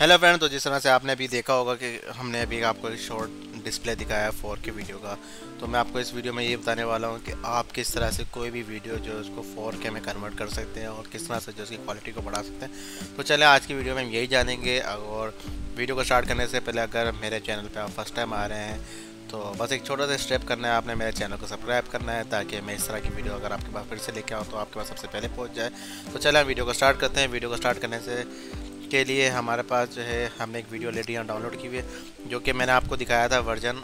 Hello friend तो जिस तरह से आपने अभी देखा होगा कि हमने अभी आपको एक शॉर्ट डिस्प्ले दिखाया है फोर के वीडियो का तो मैं आपको इस वीडियो में ये बताने वाला हूँ कि आप किस तरह से कोई भी वीडियो जो है उसको फोर के में कन्वर्ट कर सकते हैं और किस तरह से जो उसकी क्वालिटी को बढ़ा सकते हैं। तो चले आज की वीडियो में हम यही जानेंगे और वीडियो को स्टार्ट करने से पहले अगर मेरे चैनल पर आप फ़र्स्ट टाइम आ रहे हैं तो बस एक छोटा सा स्टेप करना है, आपने मेरे चैनल को सब्सक्राइब करना है ताकि मैं इस तरह की वीडियो अगर आपके पास फिर से लेके आऊँ तो आपके पास सबसे पहले पहुँच जाए। तो चले वीडियो को स्टार्ट करते हैं। वीडियो को स्टार्ट करने से के लिए हमारे पास जो है, हमने एक वीडियो ऑलरेडी यहाँ डाउनलोड की हुई है, जो कि मैंने आपको दिखाया था वर्जन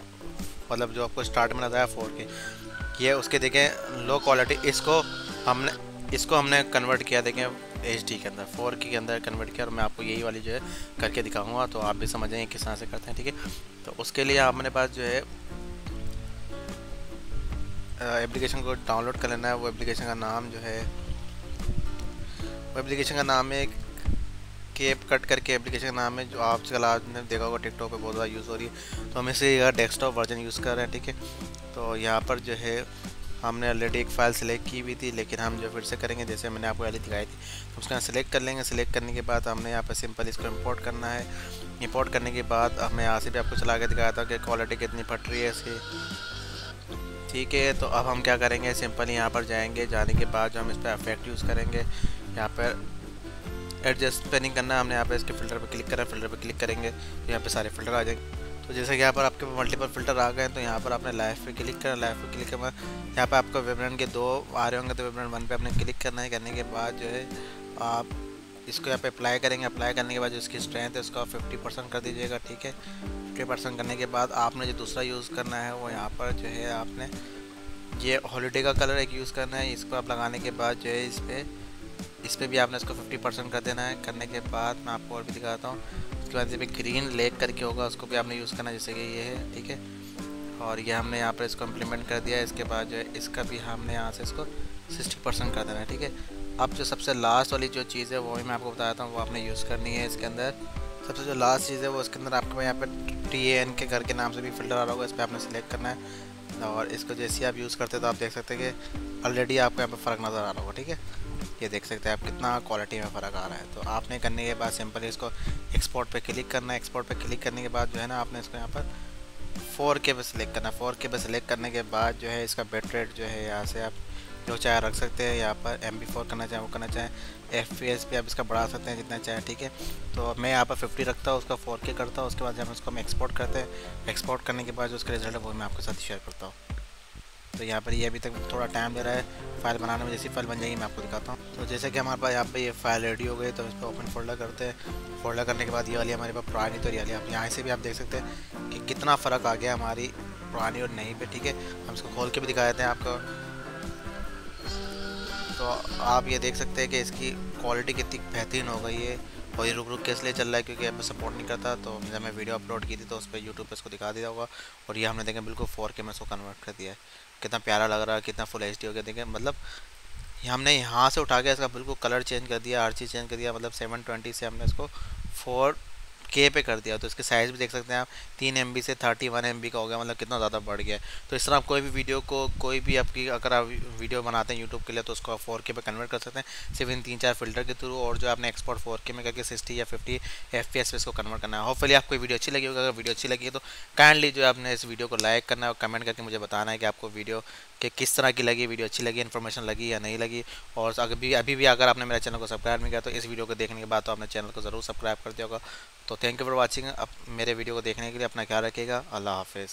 मतलब जो आपको स्टार्ट में बताया फोर के। ये उसके देखें लो क्वालिटी इसको हमने इसको हमने कन्वर्ट किया देखें एच डी के अंदर फोर के अंदर कन्वर्ट किया, और मैं आपको यही वाली जो है करके दिखाऊँगा तो आप भी समझेंगे किस तरह से करते हैं, ठीक है? तो उसके लिए अपने पास जो है एप्लीकेशन को डाउनलोड कर लेना है, वो एप्लीकेशन का नाम जो है, वो एप्लीकेशन का नाम है केप कट करके एप्लीकेशन का नाम है, जो आजकल आपने देखा होगा टिकटॉक पे बहुत ज़्यादा यूज़ हो रही है। तो हम इसे डेस्कटॉप वर्जन यूज़ कर रहे हैं, ठीक है? तो यहाँ पर जो है, हमने ऑलरेडी एक फ़ाइल सेलेक्ट की हुई थी, लेकिन हम जो फिर से करेंगे, जैसे मैंने आपको पहले दिखाई थी। तो उसका सेलेक्ट कर लेंगे। सेलेक्ट करने के बाद हमने यहाँ पर सिंपल इसको इंपोर्ट करना है। इंपोर्ट करने के बाद हमें यहाँ से भी आपको चला के दिखाया था कि क्वालिटी कितनी फट रही है इसकी। ठीक है तो अब हम क्या करेंगे? सिंपल यहाँ पर जाएँगे। जाने के बाद जो हम इस पर अफेक्ट यूज़ करेंगे, यहाँ पर एडजस्ट पे नहीं करना, हमने यहाँ पे इसके फ़िल्टर पे क्लिक करा फ़िल्टर पे क्लिक करेंगे तो यहाँ पे सारे फ़िल्टर आ जाएँगे। तो जैसे कि यहाँ पर आपके मल्टीपल फ़िल्टर आ गए तो यहाँ पर आपने लाइफ पे क्लिक करना लाइफ पे क्लिक करना। यहाँ पर आपको वेबरन के दो आ रहे होंगे तो वेबरन वन पे आपने क्लिक करना है। करने के बाद जो है, आप इसको यहाँ पे अप्लाई करेंगे। अप्लाई करने के बाद जो इसकी स्ट्रेंथ है, उसको आप फिफ्टी परसेंट कर दीजिएगा, ठीक है? फिफ्टी परसेंट करने के बाद आपने जो दूसरा यूज़ करना है, वो यहाँ पर जो है आपने, ये हॉलीडे का कलर एक यूज़ करना है। इसको आप लगाने के बाद जो है, इस पर इस पर भी आपने इसको 50 परसेंट कर देना है। करने के बाद मैं आपको और भी दिखाता हूँ। उसके बाद जब ग्रीन लेक करके होगा, उसको भी आपने यूज़ करना जैसे कि ये है, ठीक है? और ये हमने यहाँ पर इसको इम्प्लीमेंट कर दिया है। इसके बाद जो है, इसका भी हमने यहाँ से इसको सिक्सटी परसेंट कर देना है, ठीक है? अब जो सबसे लास्ट वाली जो चीज़ है, वो भी मैं आपको बताता हूँ, वो आपने यूज़ करनी है इसके अंदर। सबसे जो लास्ट चीज़ है, वो इसके अंदर आपको यहाँ पर टी एन के घर के नाम से भी फ़िल्टर आ रहा होगा, इस पर आपने सेलेक्ट करना है। और इसको जैसे आप यूज़ करते हैं तो आप देख सकते हैं कि ऑलरेडी आपको यहाँ पर फ़र्क नज़र आ रहा होगा, ठीक है? ये देख सकते हैं आप कितना क्वालिटी में फ़र्क आ रहा है। तो आपने करने के बाद सिंपली इसको एक्सपोर्ट पे क्लिक करना है। एक्सपोर्ट पे क्लिक करने के बाद जो है ना, आपने इसको यहाँ पर फोर के पे सिलेक्ट करना है। फोर के पे सिलेक्ट करने के बाद जो है इसका बेट रेट जो है यहाँ से आप जो चाहे रख सकते हैं। यहाँ पर एम बी फोर करना चाहें, वो करना चाहें। एफ़ पी एस भी आप इसका बढ़ा सकते हैं जितना चाहें, ठीक है? तो मैं यहाँ पर फिफ्टी रखता हूँ, उसका फोर के करता हूँ। उसके बाद जब उसको हम एक्सपोर्ट करते हैं एक्सपोर्ट करने के बाद जो उसका रिज़ल्ट है, वो मैं आपके साथ शेयर करता हूँ। तो यहाँ पर ये अभी तक थोड़ा टाइम ले रहा है। फ़ाइल बनाने में जैसी फ़ाइल बन जाएगी, मैं आपको दिखाता हूँ। तो जैसे कि हमारे पास यहाँ पे ये फ़ाइल रेडी हो गई तो इस पर ओपन फोल्डर करते हैं। फोल्डर करने के बाद ये वाली हमारे पास पुरानी तो ये आप यहाँ से भी आप देख सकते हैं कि कितना फ़र्क आ गया हमारी पुरानी और नई पे, ठीक है? हम इसको खोल के भी दिखा देते हैं आपको। तो आप ये देख सकते हैं कि इसकी क्वालिटी कितनी बेहतरीन हो गई है और ये रुक रुक के इसलिए चल रहा है क्योंकि अब सपोर्ट नहीं करता तो जब मैं वीडियो अपलोड की थी तो उस पर यूट्यूब पर इसको दिखा दिया होगा और ये हमने देखें बिल्कुल फोर के में इसको कन्वर्ट कर दिया है। कितना प्यारा लग रहा है, कितना फुल एच डी हो गया, देखें। मतलब हमने यहाँ से उठा के इसका बिल्कुल कलर चेंज कर दिया आर चेंज कर दिया मतलब सेवन ट्वेंटी से हमने इसको फोर के पे कर दिया तो इसके साइज़ भी देख सकते हैं आप, तीन एम से थर्टी वन एम का हो गया मतलब कितना ज़्यादा बढ़ गया। तो इस तरह आप कोई भी वीडियो को, कोई भी आपकी, अगर आप वीडियो बनाते हैं यूट्यूब के लिए तो उसको आप फोर पे कन्वर्ट कर सकते हैं। सिर्फ़ इन तीन चार फ़िल्टर के थ्रू और जो आपने एक्सपोर्ट फोर में करके सिक्सटी या फिफ्टी एफ़ पी इसको कन्वर्ट करना है। होपफुली आपको वीडियो अच्छी लगी होगी। अगर वीडियो अच्छी लगी है तो काइंडली जो आपने इस वीडियो को लाइक करना है और कमेंट करके मुझे बताना है कि आपको वीडियो कि किस तरह की लगी वीडियो अच्छी लगी इन्फॉर्मेशन लगी या नहीं लगी। और अभी अभी भी अगर आपने मेरे चैनल को सब्सक्राइब नहीं किया तो इस वीडियो को देखने के बाद तो आपने चैनल को ज़रूर सब्सक्राइब कर दिया होगा। तो थैंक यू फॉर वॉचिंग अब मेरे वीडियो को देखने के लिए अपना ख्याल रखिएगा. अल्लाह हाफिज़.